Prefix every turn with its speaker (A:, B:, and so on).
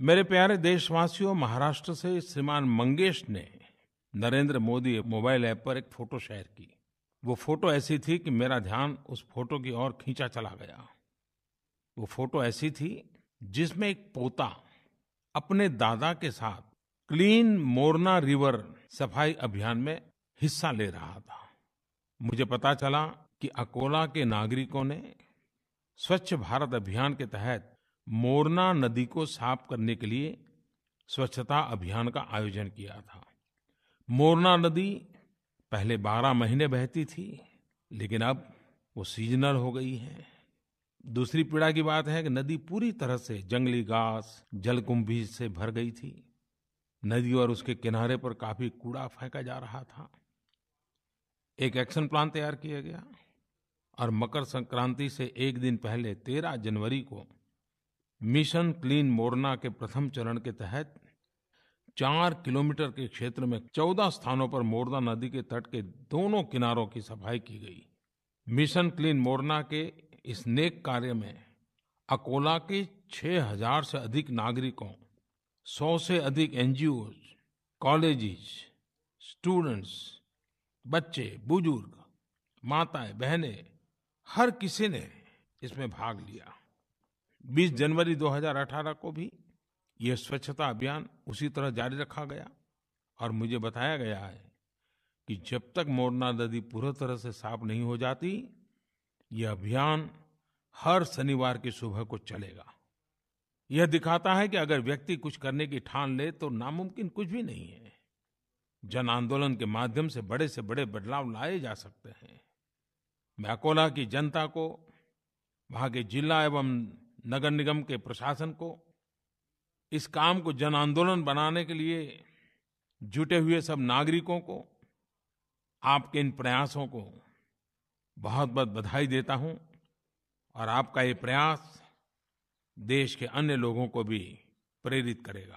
A: मेरे प्यारे देशवासियों, महाराष्ट्र से श्रीमान मंगेश ने नरेंद्र मोदी मोबाइल ऐप पर एक फ़ोटो शेयर की। वो फ़ोटो ऐसी थी कि मेरा ध्यान उस फ़ोटो की ओर खींचा चला गया। वो फ़ोटो ऐसी थी जिसमें एक पोता अपने दादा के साथ क्लीन मोरना रिवर सफ़ाई अभियान में हिस्सा ले रहा था। मुझे पता चला कि अकोला के नागरिकों ने स्वच्छ भारत अभियान के तहत मोरना नदी को साफ़ करने के लिए स्वच्छता अभियान का आयोजन किया था। मोरना नदी पहले 12 महीने बहती थी, लेकिन अब वो सीजनल हो गई है। दूसरी पीड़ा की बात है कि नदी पूरी तरह से जंगली घास, जलकुंभी से भर गई थी। नदी और उसके किनारे पर काफ़ी कूड़ा फेंका जा रहा था। एक एक्शन प्लान तैयार किया गया और मकर संक्रांति से एक दिन पहले 13 जनवरी को मिशन क्लीन मोरना के प्रथम चरण के तहत चार किलोमीटर के क्षेत्र में 14 स्थानों पर मोरना नदी के तट के दोनों किनारों की सफ़ाई की गई। मिशन क्लीन मोरना के इस नेक कार्य में अकोला के 6000 से अधिक नागरिकों 100 से अधिक एनजीओ कॉलेजेस, स्टूडेंट्स, बच्चे, बुज़ुर्ग, माताएँ, बहनें, हर किसी ने इसमें भाग लिया। 20 जनवरी 2018 को भी यह स्वच्छता अभियान उसी तरह जारी रखा गया और मुझे बताया गया है कि जब तक मोरना नदी पूरी तरह से साफ़ नहीं हो जाती यह अभियान हर शनिवार की सुबह को चलेगा। यह दिखाता है कि अगर व्यक्ति कुछ करने की ठान ले तो नामुमकिन कुछ भी नहीं है। जन आंदोलन के माध्यम से बड़े से बड़े बदलाव लाए जा सकते हैं। मैं अकोला की जनता को, वहाँ के जिला एवं नगर निगम के प्रशासन को, इस काम को जन आंदोलन बनाने के लिए जुटे हुए सब नागरिकों को, आपके इन प्रयासों को बहुत बहुत बधाई देता हूँ और आपका ये प्रयास देश के अन्य लोगों को भी प्रेरित करेगा।